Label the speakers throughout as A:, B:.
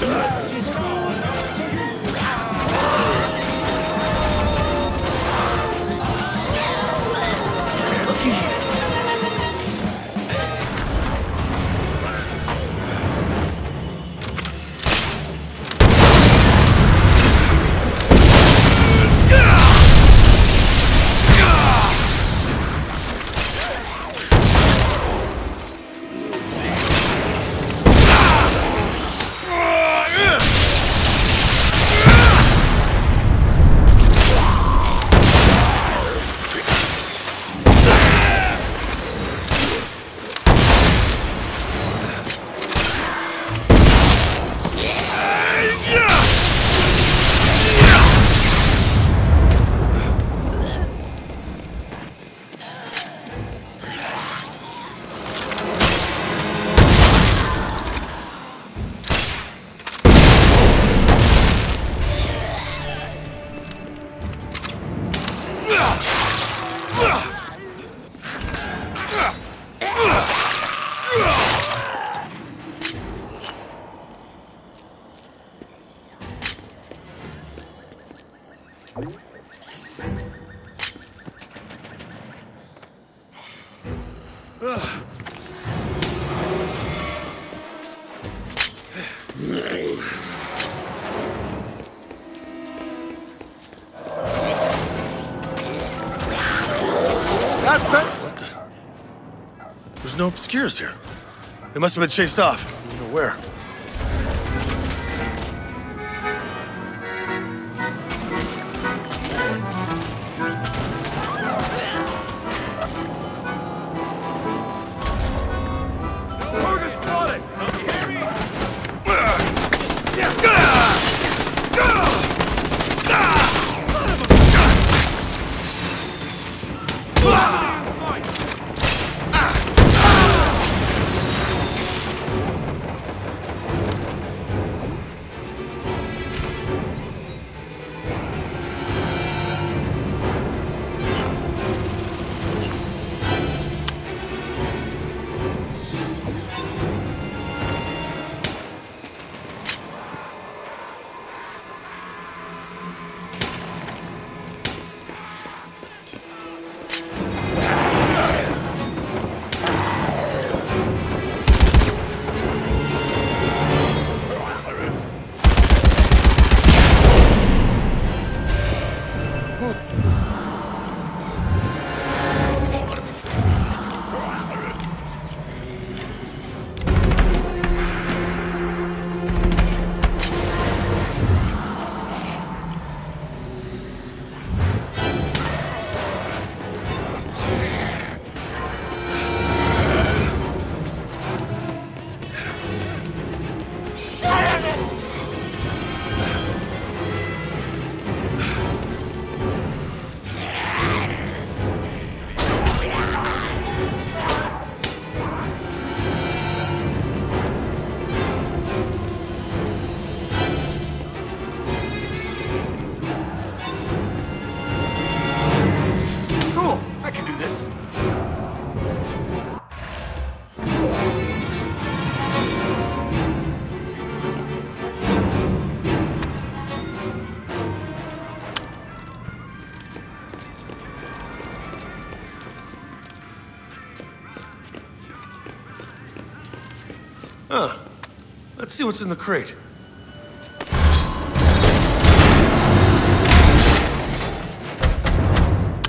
A: Death! There's no Obscuris here. They must have been chased off. I don't know where.
B: Cool.
A: See what's in the crate.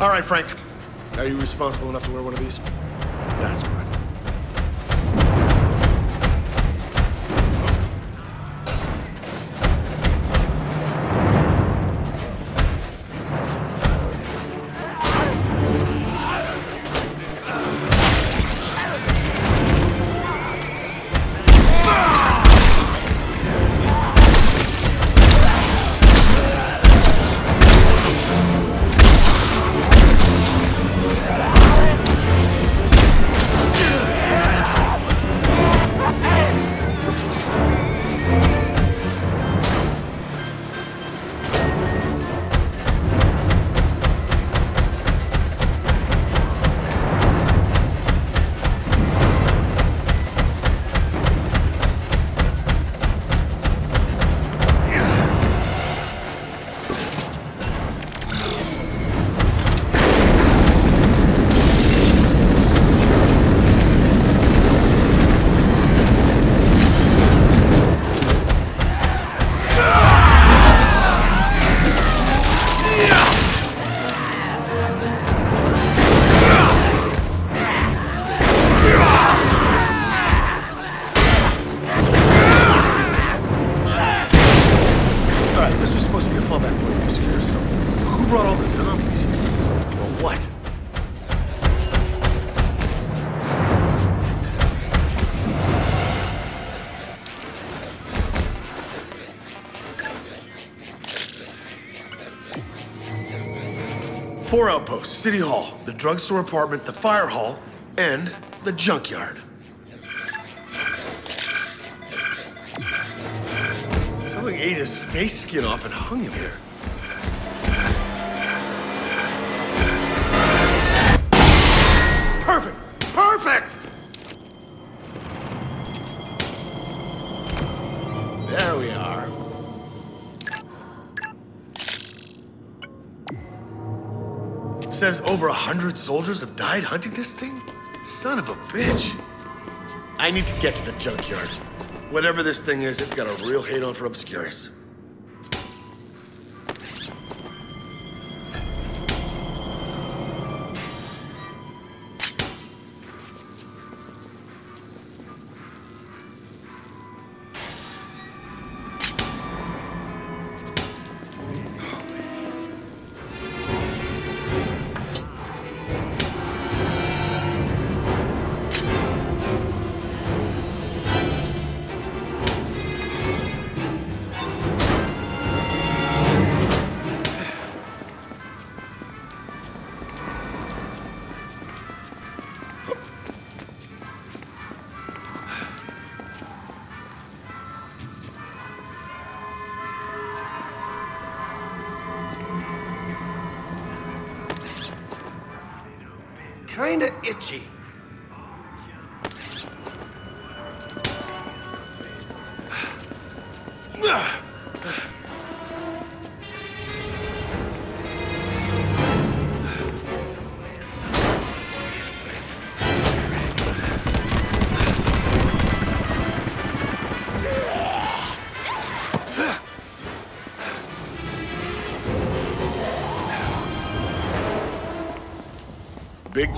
A: All right, Frank. Are you responsible enough to wear one of these? That's good. Four outposts, City Hall, the drugstore apartment, the fire hall, and the junkyard. Something ate his face skin off and hung him here. Says over a hundred soldiers have died hunting this thing? Son of a bitch. I need to get to the junkyard. Whatever this thing is, it's got a real hate on for Obscuris.
B: Kinda itchy.
A: Big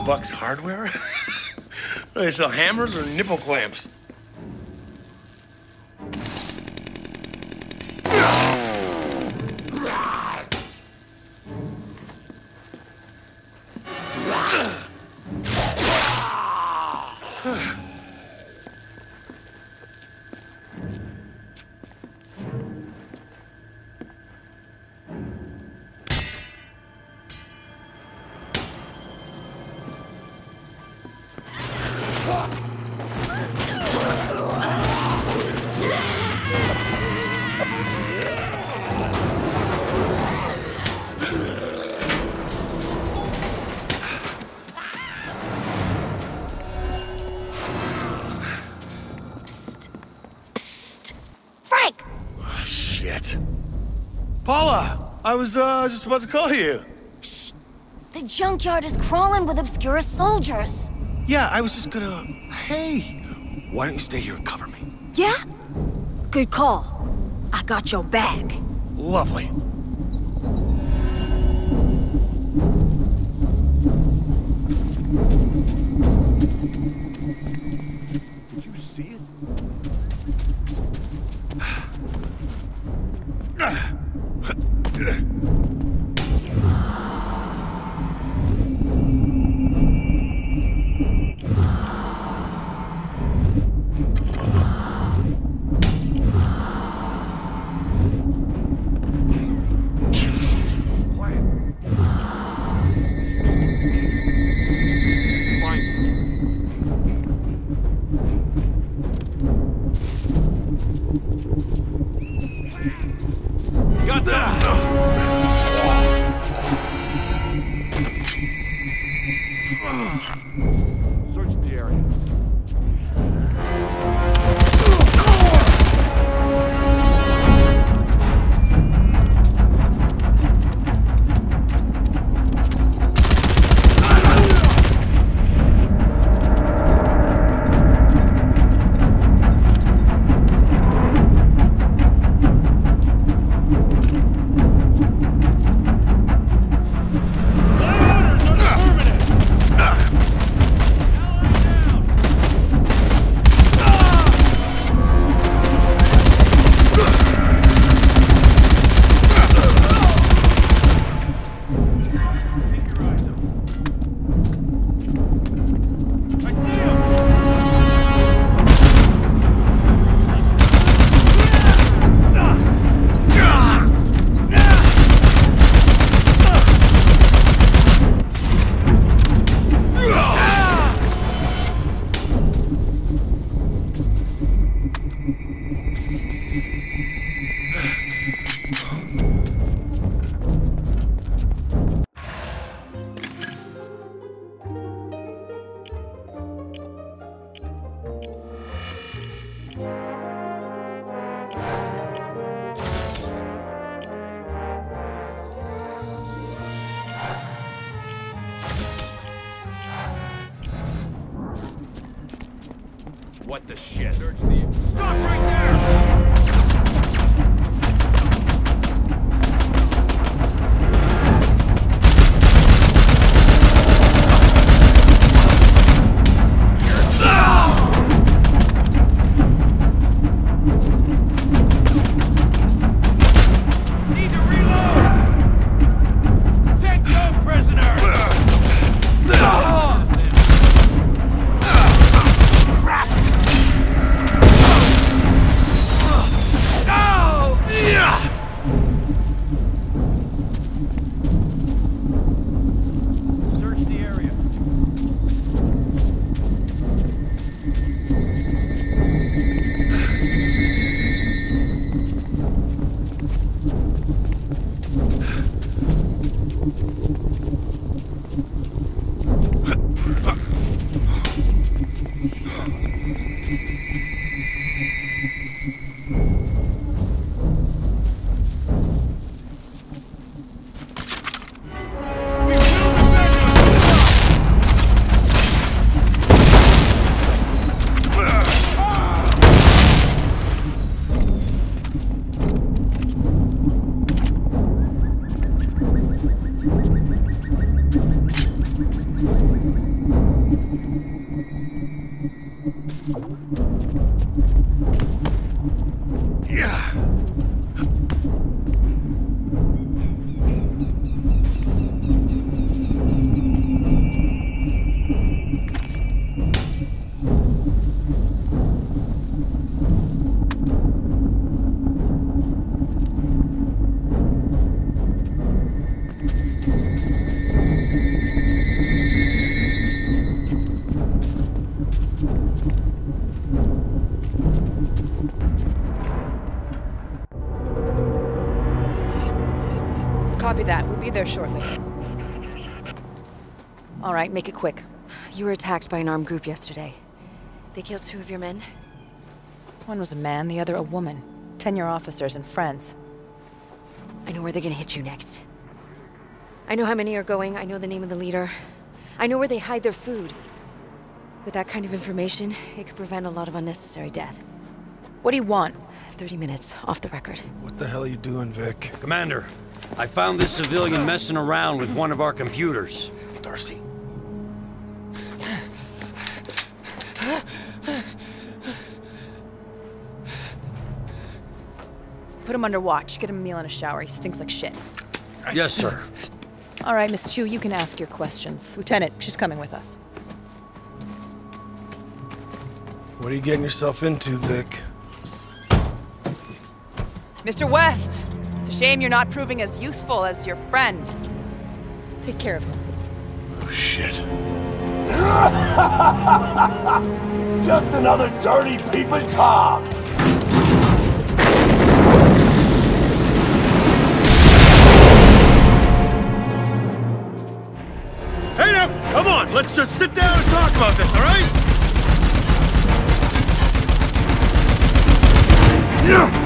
A: Bucks Hardware? they sell hammers or nipple clamps? Paula, I was uh, just about to call you. Shh.
C: The junkyard is crawling with Obscuris soldiers.
A: Yeah, I was just gonna. Hey, why don't you stay here and cover me?
C: Yeah? Good call. I got your back.
A: Lovely.
B: people. There
D: shortly. All right, make it quick.
C: You were attacked by an armed group yesterday. They killed two of your men?
D: One was a man, the other a woman. Tenure officers and friends.
C: I know where they're gonna hit you next. I know how many are going, I know the name of the leader. I know where they hide their food. With that kind of information, it could prevent a lot of unnecessary death.
D: What do you want?
C: 30 minutes, off the record.
E: What the hell are you doing, Vick?
F: Commander, I found this civilian messing around with one of our computers.
E: Darcy.
D: Put him under watch. Get him a meal and a shower. He stinks like shit.
F: Yes, sir.
D: All right, Miss Chu, you can ask your questions. Lieutenant, she's coming with us.
E: What are you getting yourself into, Vick?
D: Mr. West! It's a shame you're not proving as useful as your friend. Take care of him.
A: Oh, shit.
G: Just another dirty peeping Tom.
A: Hey now, come on, let's just sit down and talk about this, all right? Damn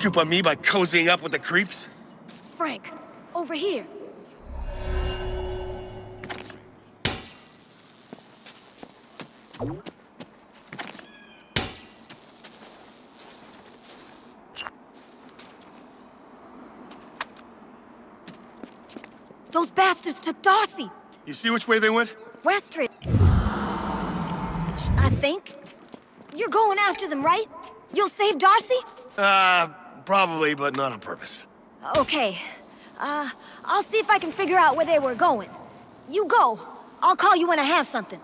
A: scoop on me by cozying up with the creeps?
C: Frank, over here. Those bastards took Darcy!
A: You see which way they went?
C: Westridge. I think. You're going after them, right? You'll save Darcy?
A: Uh, probably, but not on purpose.
H: Okay. Uh, I'll see if I can figure out where they were going. You go. I'll call you when I have something.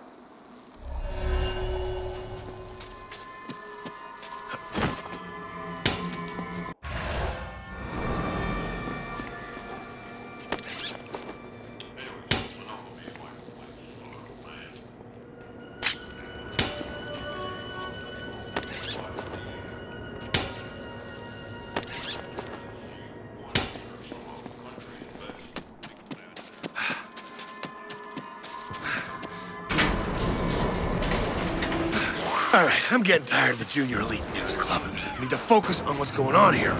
A: All right, I'm getting tired of the Junior Elite News Club. I need to focus on what's going on here.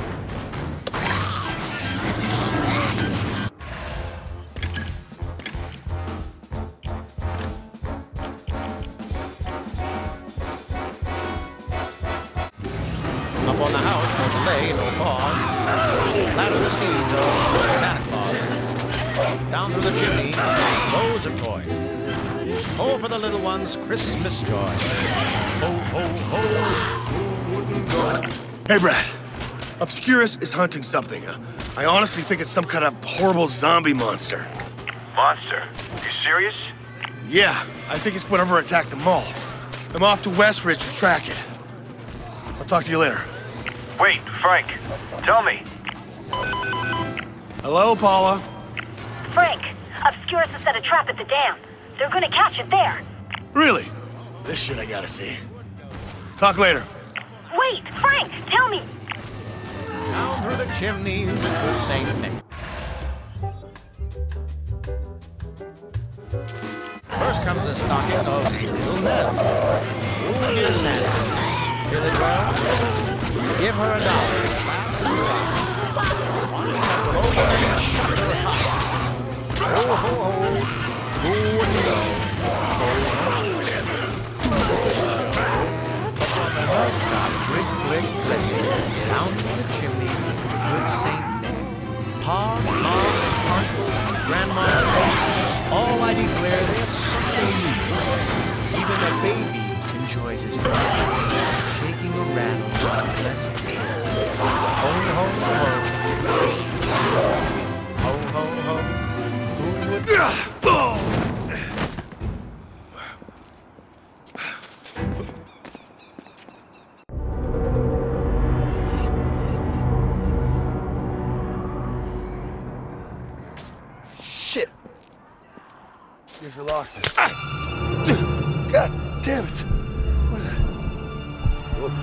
A: Obscuris is hunting something. Uh, I honestly think it's some kind of horrible zombie monster.
I: Monster. You serious?
A: Yeah, I think it's whatever attacked the mall. I'm off to Westridge to track it. I'll talk to you later.
I: Wait, Frank. Tell me.
A: Hello, Paula.
H: Frank, Obscuris has set a trap at the dam. They're gonna catch it there.
A: Really? This shit I gotta see. Talk later.
H: Wait, Frank, tell me.
J: Down through the chimney, good Saint Nick. First comes the stocking of little Nell. Oh, dear Santa. Is it well? Give her a dollar. A baby enjoys his play, shaking a rattle on a pleasant day. Ho, ho, ho. Ho, ho, ho. Who would
A: Shit. Lost it. Ah! God damn it. What the... Whoops.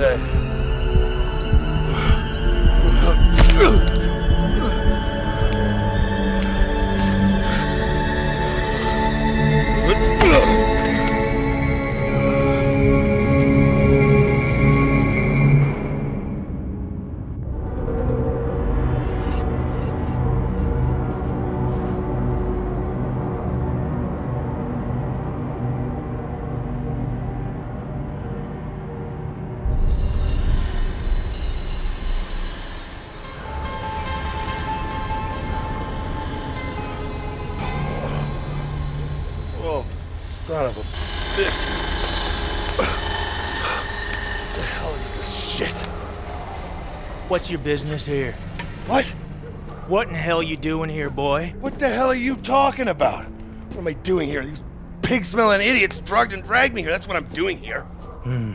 A: There. Oh, son of a bitch. What the hell is this shit?
K: What's your business here?
A: What?
K: What in the hell you doing here, boy?
A: What the hell are you talking about? What am I doing here? These pig-smelling idiots drugged and dragged me here. That's what I'm doing here. Hmm.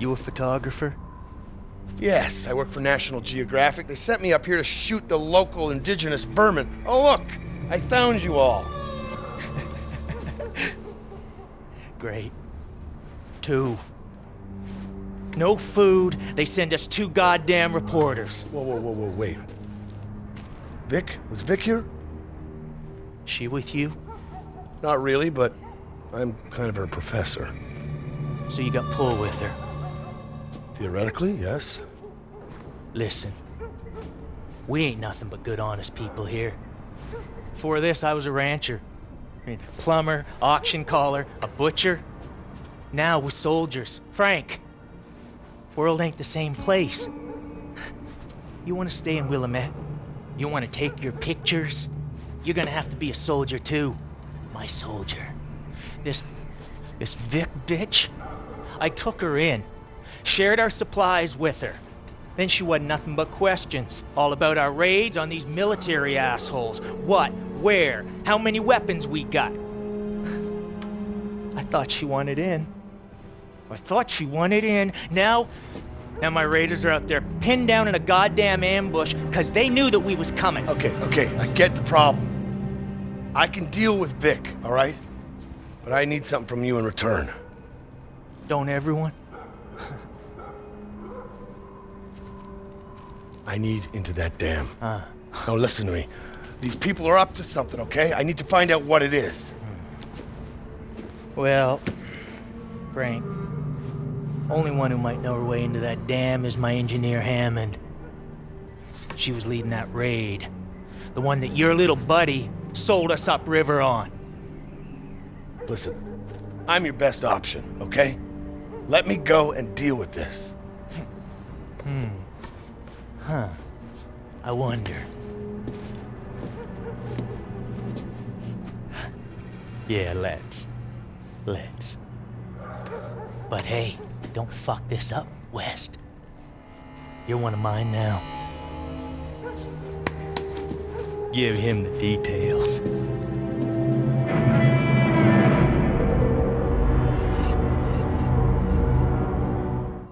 K: You a photographer?
A: Yes, I work for National Geographic. They sent me up here to shoot the local indigenous vermin. Oh, look! I found you all.
K: Great. Two. No food. They send us two goddamn reporters.
A: Whoa, whoa, whoa, whoa, wait. Vick? Was Vick here?
K: She with you?
A: Not really, but I'm kind of her professor.
K: So you got pull with her.
A: Theoretically, yes.
K: Listen. We ain't nothing but good, honest people here. Before this, I was a rancher. I mean, plumber, auction caller, a butcher. Now we're soldiers. Frank, world ain't the same place. You want to stay in Willamette? You want to take your pictures? You're gonna have to be a soldier too. My soldier. This. this Vick bitch? I took her in, shared our supplies with her. Then she wasn't nothing but questions. All about our raids on these military assholes. What, where, how many weapons we got. I thought she wanted in. I thought she wanted in. Now, now my raiders are out there pinned down in a goddamn ambush because they knew that we was coming.
A: Okay, okay, I get the problem. I can deal with Vick, all right? But I need something from you in return.
K: Don't everyone?
A: I need into that dam.
K: Uh.
A: Now listen to me. These people are up to something, okay? I need to find out what it is.
K: Well, Frank, only one who might know her way into that dam is my engineer Hammond. She was leading that raid. The one that your little buddy sold us upriver on.
A: Listen, I'm your best option, okay? Let me go and deal with this.
K: Hmm. Huh. I wonder. yeah, let's. Let's. But hey, don't fuck this up, West. You're one of mine now. Give him the details.